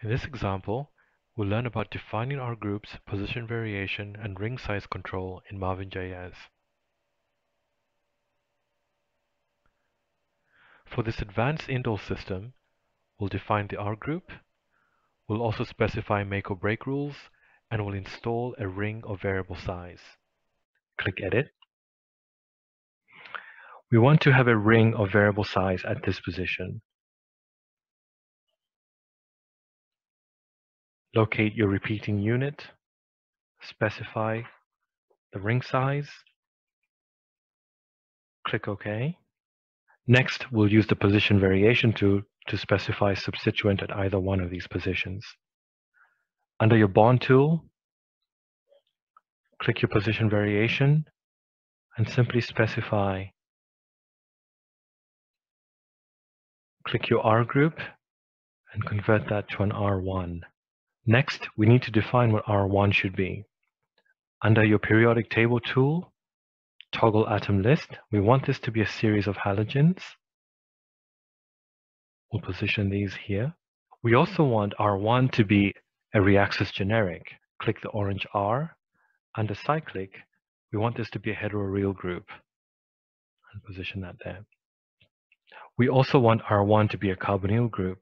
In this example, we'll learn about defining R groups, position variation, and ring size control in MarvinJS. For this advanced indole system, we'll define the R group, we'll also specify make or break rules, and we'll install a ring of variable size. Click Edit. We want to have a ring of variable size at this position. Locate your repeating unit, specify the ring size, click OK. Next, we'll use the position variation tool to specify substituent at either one of these positions. Under your bond tool, click your position variation and simply specify click your R group and convert that to an R1. Next, we need to define what R1 should be. Under your periodic table tool, toggle atom list, we want this to be a series of halogens. We'll position these here. We also want R1 to be a Reaxys generic. Click the orange R. Under cyclic, we want this to be a heteroaryl group. And position that there. We also want R1 to be a carbonyl group.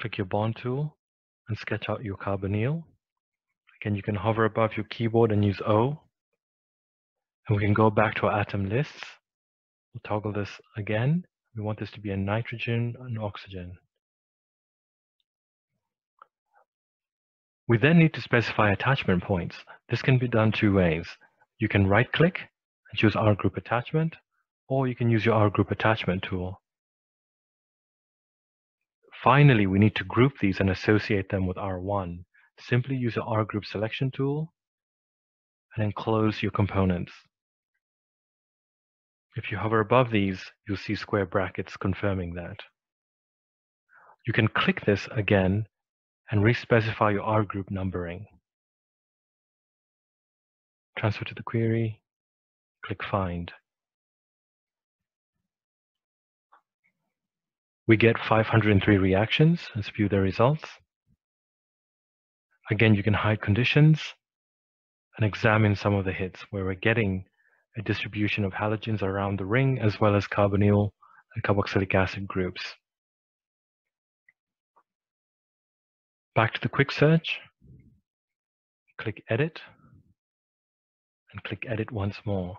Click your bond tool and sketch out your carbonyl. Again, you can hover above your keyboard and use O. And we can go back to our atom lists. We'll toggle this again. We want this to be a nitrogen and oxygen. We then need to specify attachment points. This can be done two ways. You can right click and choose R group attachment, or you can use your R group attachment tool. Finally, we need to group these and associate them with R1. Simply use the R group selection tool and then close your components. If you hover above these, you'll see square brackets confirming that. You can click this again and re-specify your R group numbering. Transfer to the query, click Find. We get 503 reactions. Let's view the results. Again, you can hide conditions and examine some of the hits where we're getting a distribution of halogens around the ring as well as carbonyl and carboxylic acid groups. Back to the quick search, click Edit, and click Edit once more.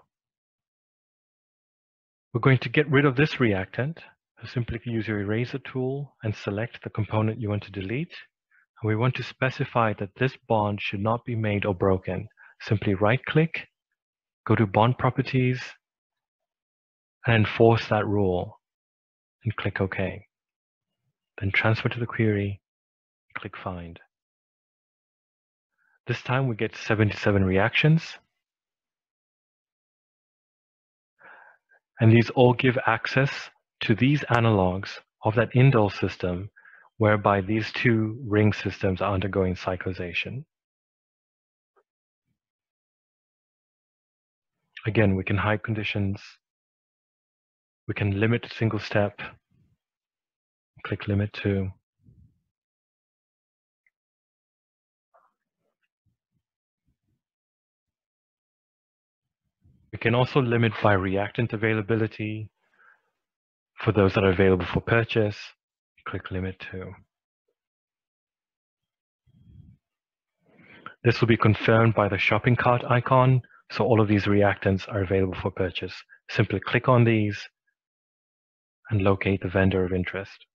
We're going to get rid of this reactant simply use your eraser tool and select the component you want to delete. And we want to specify that this bond should not be made or broken. Simply right click, go to bond properties, and enforce that rule and click OK. Then transfer to the query, click find. This time we get 77 reactions. And these all give access to these analogs of that indole system whereby these two ring systems are undergoing cyclization. Again, we can hide conditions. We can limit single step. Click limit to. We can also limit by reactant availability, for those that are available for purchase, click Limit to. This will be confirmed by the shopping cart icon, so all of these reactants are available for purchase. Simply click on these and locate the vendor of interest.